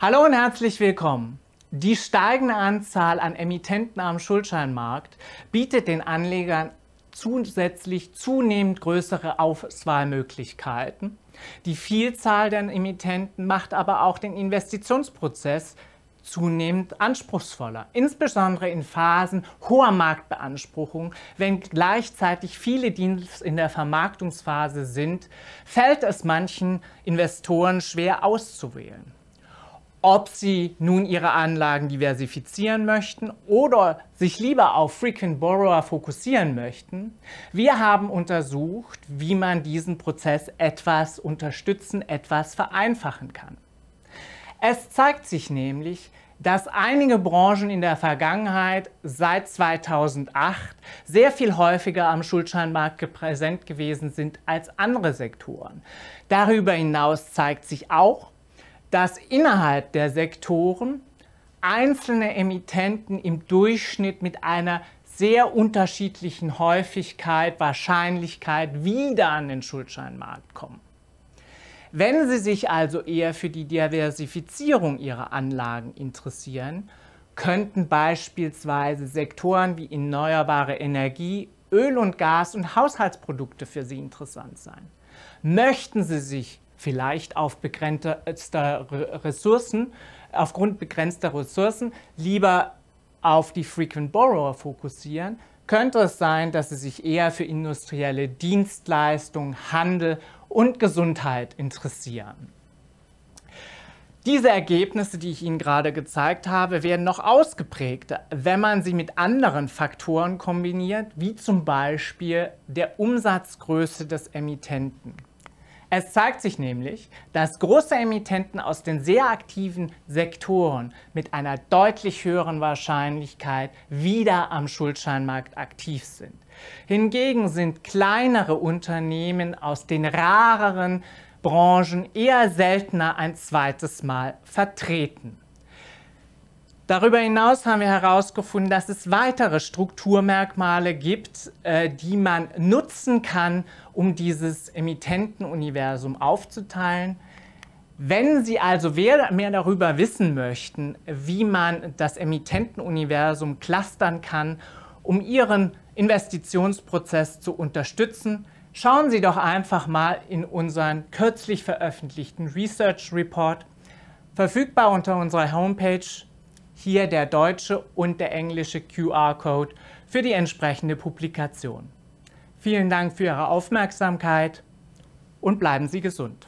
Hallo und herzlich willkommen. Die steigende Anzahl an Emittenten am Schuldscheinmarkt bietet den Anlegern zusätzlich zunehmend größere Auswahlmöglichkeiten. Die Vielzahl der Emittenten macht aber auch den Investitionsprozess zunehmend anspruchsvoller, insbesondere in Phasen hoher Marktbeanspruchung, wenn gleichzeitig viele Dienste in der Vermarktungsphase sind, fällt es manchen Investoren schwer auszuwählen ob sie nun ihre Anlagen diversifizieren möchten oder sich lieber auf Frequent Borrower fokussieren möchten. Wir haben untersucht, wie man diesen Prozess etwas unterstützen, etwas vereinfachen kann. Es zeigt sich nämlich, dass einige Branchen in der Vergangenheit seit 2008 sehr viel häufiger am Schuldscheinmarkt präsent gewesen sind als andere Sektoren. Darüber hinaus zeigt sich auch, dass innerhalb der Sektoren einzelne Emittenten im Durchschnitt mit einer sehr unterschiedlichen Häufigkeit, Wahrscheinlichkeit wieder an den Schuldscheinmarkt kommen. Wenn Sie sich also eher für die Diversifizierung Ihrer Anlagen interessieren, könnten beispielsweise Sektoren wie erneuerbare Energie, Öl und Gas und Haushaltsprodukte für Sie interessant sein. Möchten Sie sich vielleicht auf begrenzter Ressourcen, aufgrund begrenzter Ressourcen lieber auf die Frequent Borrower fokussieren, könnte es sein, dass sie sich eher für industrielle Dienstleistungen, Handel und Gesundheit interessieren. Diese Ergebnisse, die ich Ihnen gerade gezeigt habe, werden noch ausgeprägter, wenn man sie mit anderen Faktoren kombiniert, wie zum Beispiel der Umsatzgröße des Emittenten. Es zeigt sich nämlich, dass große Emittenten aus den sehr aktiven Sektoren mit einer deutlich höheren Wahrscheinlichkeit wieder am Schuldscheinmarkt aktiv sind. Hingegen sind kleinere Unternehmen aus den rareren Branchen eher seltener ein zweites Mal vertreten. Darüber hinaus haben wir herausgefunden, dass es weitere Strukturmerkmale gibt, äh, die man nutzen kann, um dieses Emittentenuniversum aufzuteilen. Wenn Sie also mehr darüber wissen möchten, wie man das Emittentenuniversum clustern kann, um Ihren Investitionsprozess zu unterstützen, schauen Sie doch einfach mal in unseren kürzlich veröffentlichten Research Report, verfügbar unter unserer Homepage hier der deutsche und der englische QR-Code für die entsprechende Publikation. Vielen Dank für Ihre Aufmerksamkeit und bleiben Sie gesund.